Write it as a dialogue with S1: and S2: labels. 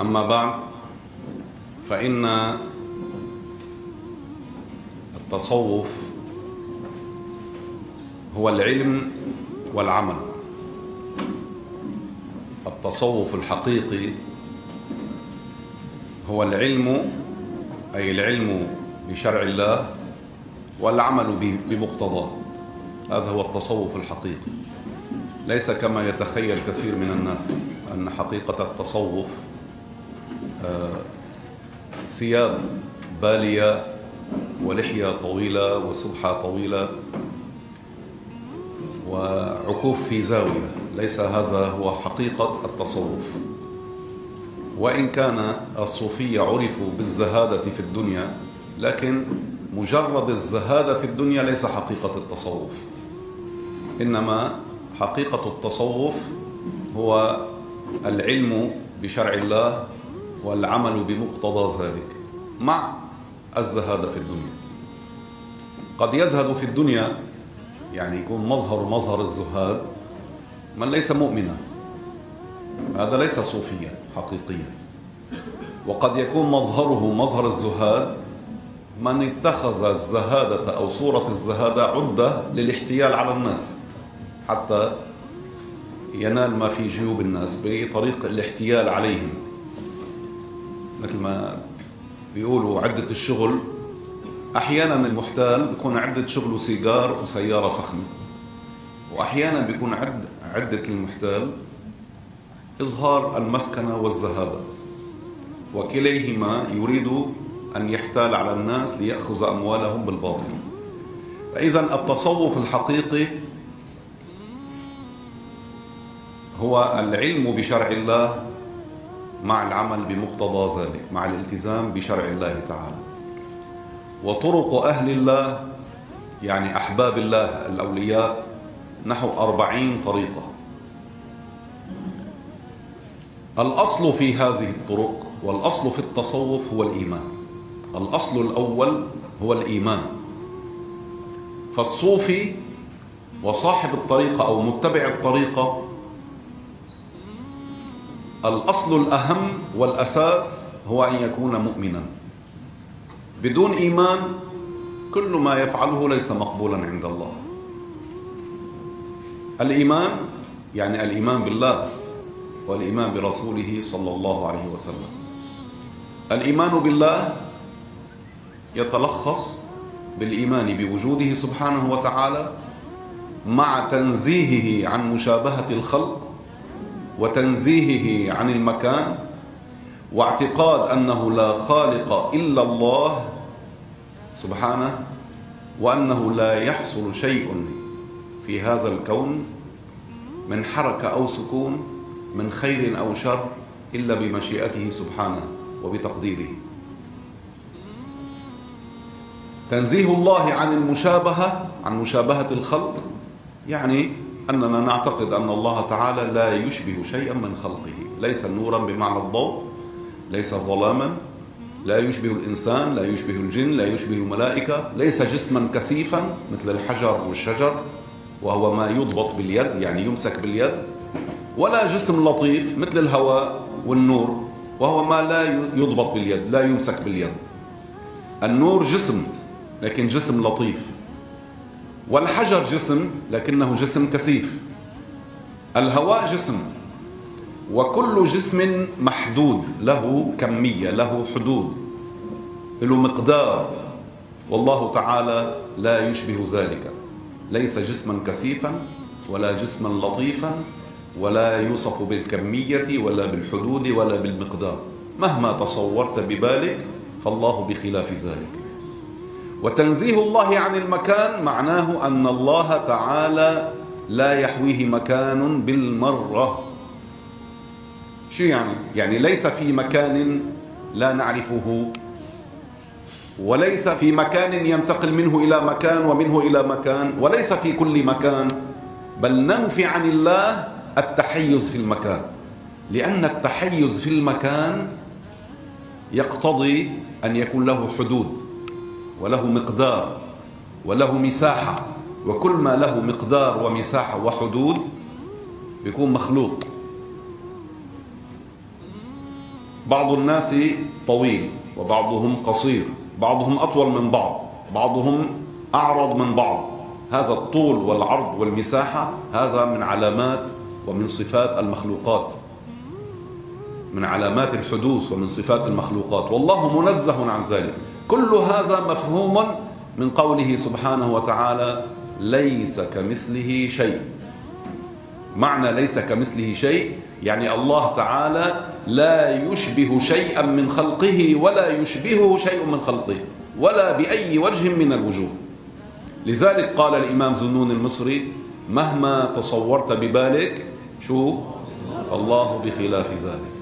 S1: أما بعد فإن التصوف هو العلم والعمل. التصوف الحقيقي هو العلم أي العلم بشرع الله والعمل بمقتضاه. هذا هو التصوف الحقيقي. ليس كما يتخيل كثير من الناس أن حقيقة التصوف ثياب بالية ولحية طويلة وسبحة طويلة وعكوف في زاوية. ليس هذا هو حقيقة التصوف. وإن كان الصوفية عرفوا بالزهادة في الدنيا لكن مجرد الزهادة في الدنيا ليس حقيقة التصوف. إنما حقيقة التصوف هو العلم بشرع الله والعمل بمقتضى ذلك. مع الزهادة في الدنيا. قد يزهد في الدنيا يعني يكون مظهر مظهر الزهاد من ليس مؤمنا. هذا ليس صوفيا حقيقيا. وقد يكون مظهره مظهر الزهاد من اتخذ الزهادة أو صورة الزهادة عدة للاحتيال على الناس حتى ينال ما في جيوب الناس بطريق الاحتيال عليهم. مثل ما بيقولوا عدة الشغل أحيانا المحتال بيكون عدة شغله سيجار وسيارة فخمة وأحيانا بيكون عد عدة المحتال إظهار المسكنة والزهادة وكليهما يريد أن يحتال على الناس ليأخذ أموالهم بالباطل. فإذا التصوف الحقيقي هو العلم بشرع الله مع العمل بمقتضى ذلك مع الالتزام بشرع الله تعالى. وطرق أهل الله يعني أحباب الله الأولياء نحو أربعين طريقة. الأصل في هذه الطرق والأصل في التصوف هو الإيمان. الأصل الأول هو الإيمان. فالصوفي وصاحب الطريقة أو متبع الطريقة الأصل الأهم والأساس هو أن يكون مؤمنا. بدون إيمان كل ما يفعله ليس مقبولا عند الله. الإيمان يعني الإيمان بالله والإيمان برسوله صلى الله عليه وسلم. الإيمان بالله يتلخص بالإيمان بوجوده سبحانه وتعالى مع تنزيهه عن مشابهة الخلق وتنزيهه عن المكان واعتقاد أنه لا خالق إلا الله سبحانه وأنه لا يحصل شيء في هذا الكون من حركة أو سكون من خير أو شر إلا بمشيئته سبحانه وبتقديره. تنزيه الله عن المشابهة عن مشابهة الخلق يعني أننا نعتقد أن الله تعالى لا يشبه شيئا من خلقه. ليس نورا بمعنى الضوء ليس ظلاما لا يشبه الإنسان لا يشبه الجن لا يشبه الملائكة ليس جسما كثيفا مثل الحجر والشجر وهو ما يضبط باليد يعني يمسك باليد ولا جسم لطيف مثل الهواء والنور وهو ما لا يضبط باليد لا يمسك باليد. النور جسم لكن جسم لطيف. والحجر جسم لكنه جسم كثيف. الهواء جسم. وكل جسم محدود له كمية له حدود له مقدار. والله تعالى لا يشبه ذلك. ليس جسما كثيفا ولا جسما لطيفا ولا يوصف بالكمية ولا بالحدود ولا بالمقدار. مهما تصورت ببالك فالله بخلاف ذلك. وتنزيه الله عن المكان معناه أن الله تعالى لا يحويه مكان بالمرة. شو يعني؟ يعني ليس في مكان لا نعرفه وليس في مكان ينتقل منه إلى مكان ومنه إلى مكان وليس في كل مكان بل ننفي عن الله التحيز في المكان. لأن التحيز في المكان يقتضي أن يكون له حدود. وله مقدار وله مساحة وكل ما له مقدار ومساحة وحدود بيكون مخلوق. بعض الناس طويل وبعضهم قصير بعضهم أطول من بعض بعضهم أعرض من بعض. هذا الطول والعرض والمساحة هذا من علامات ومن صفات المخلوقات. من علامات الحدوث ومن صفات المخلوقات. والله منزه عن ذلك. كل هذا مفهوم من قوله سبحانه وتعالى ليس كمثله شيء. معنى ليس كمثله شيء يعني الله تعالى لا يشبه شيئا من خلقه ولا يشبهه شيء من خلقه ولا بأي وجه من الوجوه. لذلك قال الإمام زنون المصري مهما تصورت ببالك شو؟ الله بخلاف ذلك.